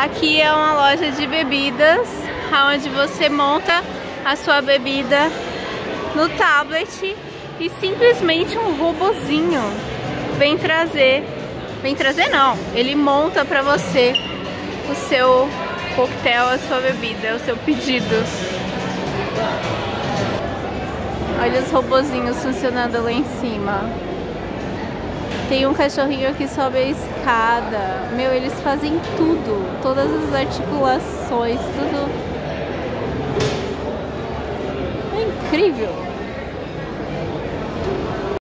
Aqui é uma loja de bebidas, onde você monta a sua bebida no tablet e simplesmente um robozinho vem trazer, vem trazer não, ele monta pra você o seu coquetel, a sua bebida, o seu pedido. Olha os robozinhos funcionando lá em cima. Tem um cachorrinho que sobe a escada. Meu, eles fazem tudo. Todas as articulações, tudo. É incrível.